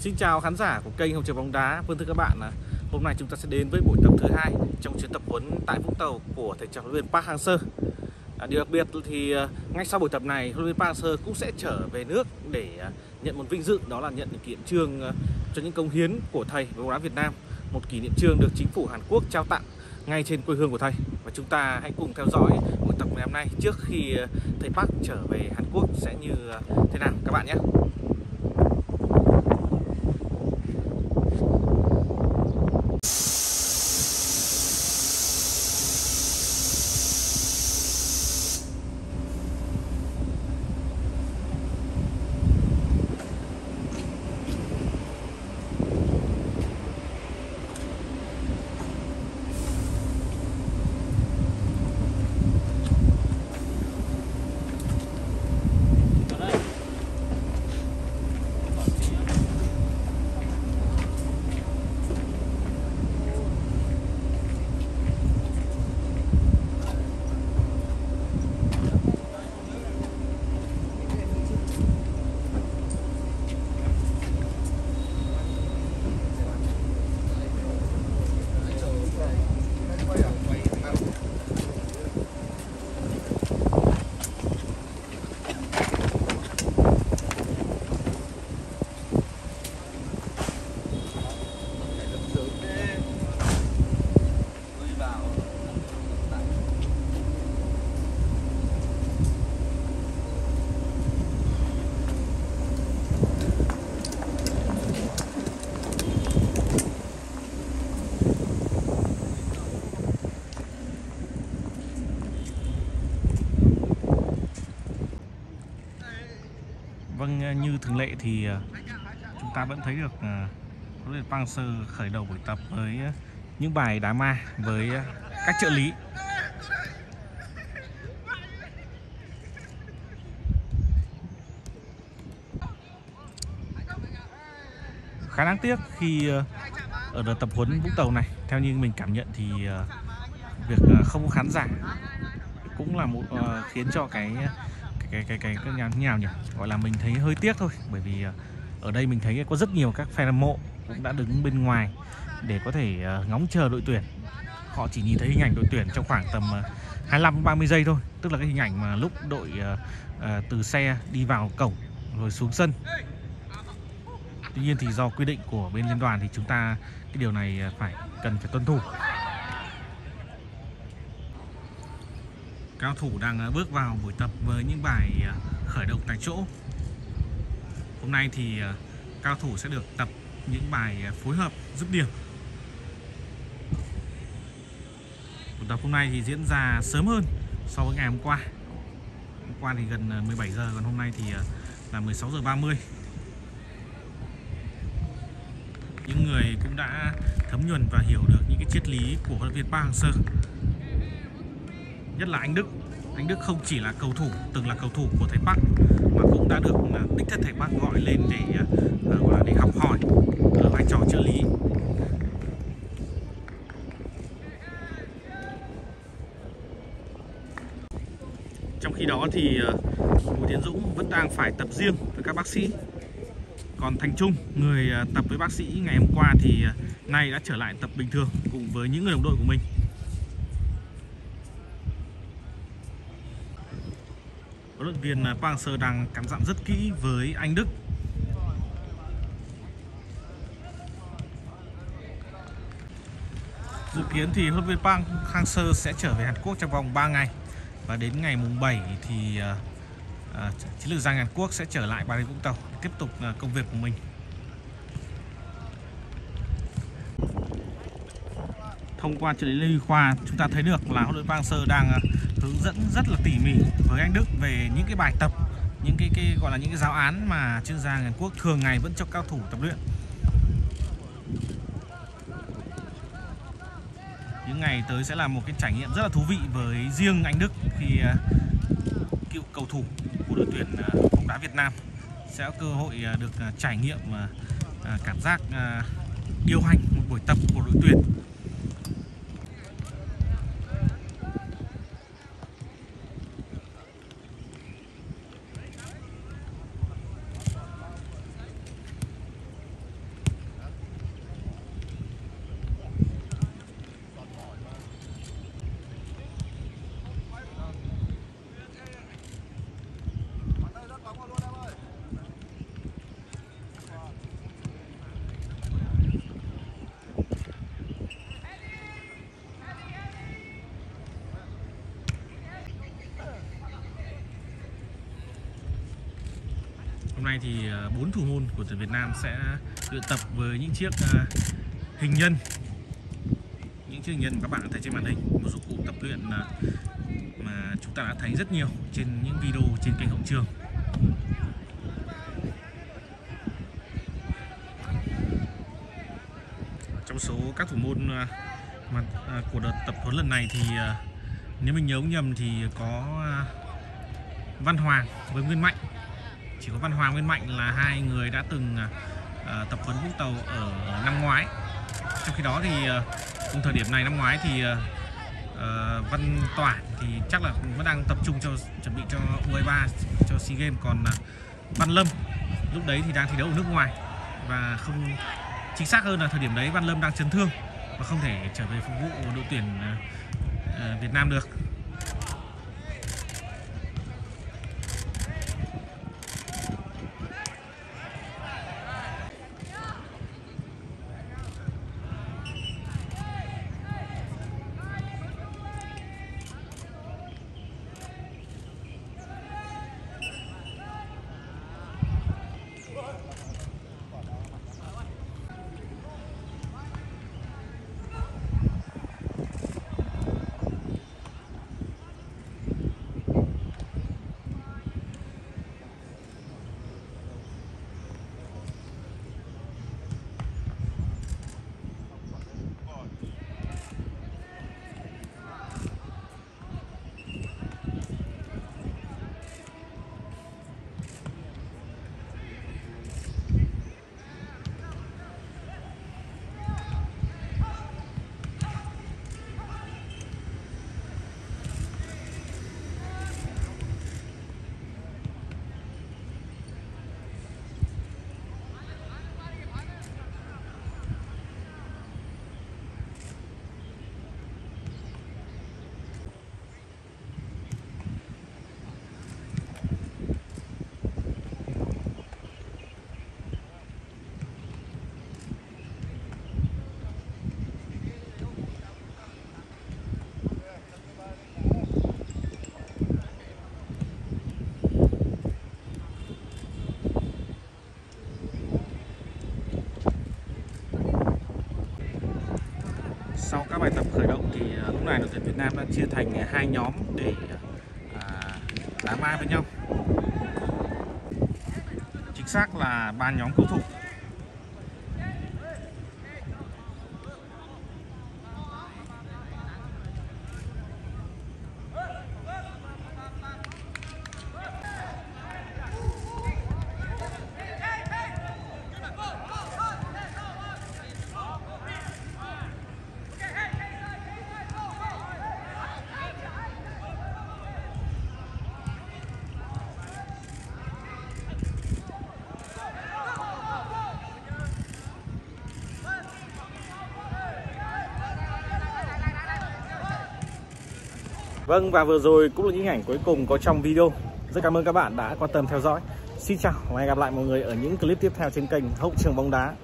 Xin chào khán giả của kênh Hồng Trường bóng đá. Vâng thưa các bạn, à, hôm nay chúng ta sẽ đến với buổi tập thứ hai trong chuyến tập huấn tại Vũng Tàu của thầy trò huấn luyện Park Hang-seo. À, điều đặc biệt thì à, ngay sau buổi tập này, huấn luyện Park Hang-seo cũng sẽ trở về nước để à, nhận một vinh dự đó là nhận được kỷ niệm trương cho những công hiến của thầy với bóng đá Việt Nam, một kỷ niệm trương được chính phủ Hàn Quốc trao tặng ngay trên quê hương của thầy. Và chúng ta hãy cùng theo dõi buổi tập ngày hôm nay trước khi thầy Park trở về Hàn Quốc sẽ như thế nào các bạn nhé. Vâng, ờ, như thường lệ thì ờ, chúng ta vẫn thấy được ờ, huấn luyện Park Sơ khởi đầu buổi tập với những bài đá ma với các trợ lý. Khá đáng tiếc khi ở đợt tập huấn Vũng Tàu này, theo như mình cảm nhận thì việc không có khán giả cũng là một khiến cho cái cái cái cái cái nhà nào nhỉ? Gọi là mình thấy hơi tiếc thôi, bởi vì ờ, ở đây mình thấy có rất nhiều các fan hâm mộ cũng đã đứng bên ngoài để có thể ờ, ngóng chờ đội tuyển. Họ chỉ nhìn thấy hình ảnh đội tuyển trong khoảng tầm ờ, 25 30 giây thôi, tức là cái hình ảnh mà lúc đội từ xe đi vào cổng rồi xuống sân. Tuy nhiên thì do quy định của bên liên đoàn thì chúng ta, cái điều này phải, cần phải tuân thủ. Cao thủ đang à, bước vào buổi tập với những bài à, khởi động tại chỗ. Hôm nay thì à, cao thủ sẽ được tập những bài phối hợp dứt điểm. Buổi tập hôm nay thì diễn ra sớm hơn so với ngày hôm qua. Hôm qua thì gần 17 giờ, còn hôm nay thì là 16 giờ 30 những người cũng đã thấm nhuần và hiểu được những cái triết lý của huấn luyện viên Park Hang-seo nhất là anh Đức. Anh Đức không chỉ là cầu thủ, từng là cầu thủ của thầy Park, mà cũng đã được à, đích thân thầy Park gọi lên để à, à, gọi là để học hỏi ở vai trò trợ lý. Trong khi đó thì Bùi Tiến Dũng vẫn đang phải tập riêng với các bác sĩ. Còn Thành Trung, người tập với bác sĩ ngày hôm qua thì nay đã trở lại tập bình thường cùng với những người đồng đội của mình. Huấn luyện viên Park Hang-seo đang cắm dặm rất kỹ với anh Đức Dự kiến thì huấn luyện viên Park Hang-seo sẽ trở về Hàn Quốc trong vòng 3 ngày và đến ngày mùng 7 thì uh, uh, chiến lược gia Hàn Quốc sẽ trở lại Bà Rịa Vũng Tàu để tiếp tục uh, công việc của mình. Thông qua trợ lý Lê Huy Khoa chúng ta thấy được là huấn luyện viên Park Hang-seo đang uh, hướng dẫn rất là tỉ mỉ với anh Đức về những cái bài tập những cái, cái gọi là những cái giáo án mà chuyên gia Hàn Quốc thường ngày vẫn cho cao thủ tập luyện. Những ngày tới sẽ là một cái trải nghiệm rất là thú vị với riêng anh Đức khi à, cựu cầu thủ của đội tuyển à, bóng đá Việt Nam sẽ có cơ hội à, được trải nghiệm cảm giác điều hành một buổi tập của đội tuyển. Nay thì ờ, bốn thủ môn của tuyển Việt Nam sẽ luyện tập với những chiếc ờ, hình nhân. Những chiếc hình nhân các bạn thấy trên màn hình. Một dụng cụ tập luyện mà chúng ta đã thấy rất nhiều trên những video trên kênh hậu trường. Trong số các thủ môn ờ, mà của đợt tập huấn lần này thì nếu mình nhớ không nhầm thì có Văn Hoàng với Nguyên Mạnh chỉ có Văn Hoàng Nguyên Mạnh là hai người đã từng à, à, tập huấn Vũng Tàu ở năm ngoái. Trong khi đó thì à, cùng thời điểm này năm ngoái thì uh, Văn Toản thì chắc là vẫn đang tập trung cho chuẩn bị cho U23 cho SEA Games. Còn uh, Văn Lâm lúc đấy thì đang thi đấu ở nước ngoài. Và không chính xác hơn là thời điểm đấy Văn Lâm đang chấn thương và không thể trở về phục vụ đội tuyển uh, Việt Nam được. Sau các bài tập khởi động thì à, lúc này đội tuyển Việt Nam đã chia thành à, hai nhóm để à, đá ma với nhau. Chính xác là ba nhóm cầu thủ. Vâng và vừa rồi cũng là những hình ảnh cuối cùng có trong video. Rất cảm ơn các bạn đã quan tâm theo dõi. Xin chào và hẹn gặp lại mọi người ở những clip tiếp theo trên kênh Hậu trường bóng đá.